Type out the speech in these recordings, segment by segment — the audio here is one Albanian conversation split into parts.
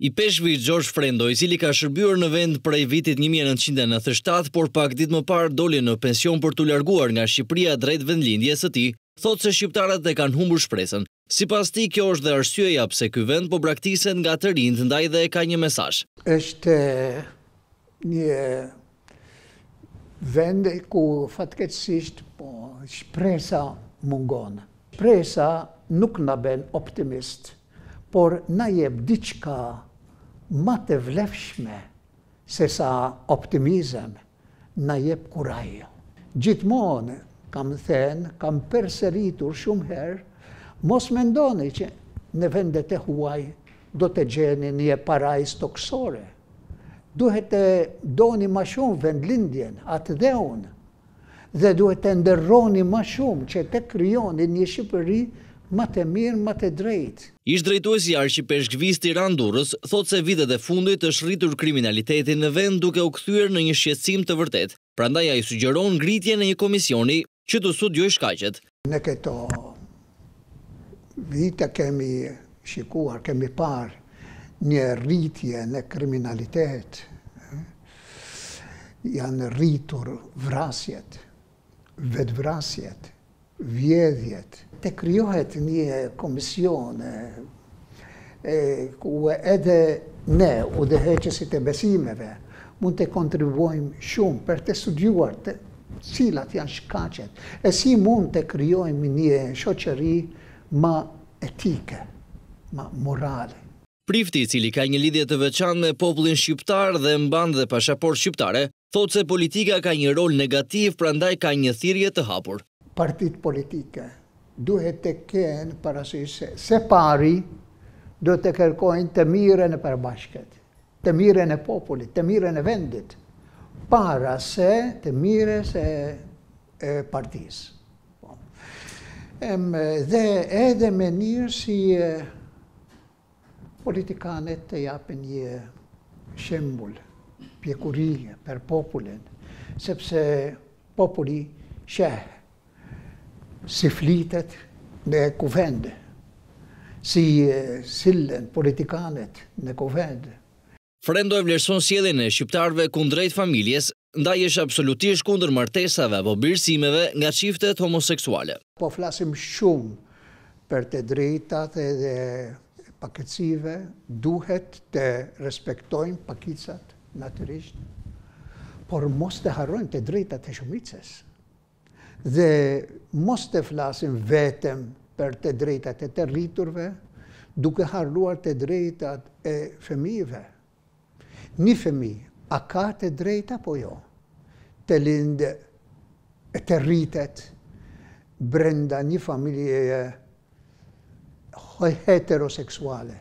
Ipeshkvi Xhorxh Frendo, i cili ka shërbyer në vend prej vitit një mijë e nëntëqind e nëntëdhjetë e shtatë, por pak ditë më parë doli në pension për t'u larguar nga Shqipëria drejt vendlindjes së tij, thotë se shqiptarët e kanë humbur shpresën. Sipas tij, kjo është dhe arsyeja pse ky vend po braktiset nga të rinjtë, ndaj dhe e ka një mesazh. Është një Vend ku fatkeqësisht po shpresa mungon. Shpresa nuk na ben optimist, por na jep diçka ma te vlefshme se sa optimizem, na jep kurajë. Gjithmonë kam thenë, kam perseritur shumë herë, mos mendoni që ne vendet e huaj do të gjeni një parajsë tokësore. Duhet të doni ma shumë vendlindjen, atdheun, dhe duhet të ëndërroni ma shumë që të krijoni një Shqipëri ma të mirë, ma të drejtë. Ish-drejtuesi i Arqipeshkvisë Tiranë-Durrës thotë se vitet e fundit është rritur kriminaliteti në vend duke u kthyer në një shqetësim të vërtetë. prandaj ai sugjeron ngritjen e një komisioni që të studiojë shkaqet. Në këto vite kemi shikuar, kemi parë një rritje në kriminalitet, janë rritur vrasjet, vetëvrasjet, vjedhjet. Të krijohet një komision ku edhe ne, udhëheqësit e besimeve, mund të kontribuojmë shumë për të studiuar të cilat janë shkaqet e si mund të krijojmë një shoqëri ma etike, ma morale. Prifti, i cili ka një lidhje të veçantë me popullin shqiptar dhe mban dhe pashaportë shqiptare, thotë se politika ka një rol negativ, prandaj ka një thirrje të hapur. Partitë politike duhet të kenë parasysh se së pari duhet të kërkojnë të mirën e përbashkët, të mirën e popullit, të mirën e vendit, para se të mirës së partisë. Dhe edhe mënyrë si politikanet të japin një shembull pjekurie për popullin, sepse populli sheh si flitet në kuvend, si sillen politikanet në kuvend. Frendo e vlerëson sjelljen e shqiptarëve kundrejt familjes, ndaj është absolutisht kundër martesave apo birësimeve nga çiftet homoseksuale. Po flasim shumë per te drejtat edhe pakicave, duhet te respektojmë pakicat natyrisht, por mos te harrojmë te drejtat e shumices. Dhe mos të flasim vetëm për të drejtat e të rriturve, duke harruar të drejtat e fëmijëve. Një fëmijë a ka të drejta apo jo? Të lindë e të rritet brenda një familjeje heteroseksuale,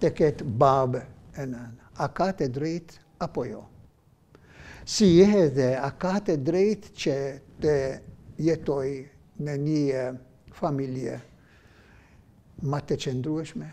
të ketë babë e nënë, a ka të drejtë apo jo? Si edhe a ka të drejtë që të jetojë në një familje ma të qëndrueshme?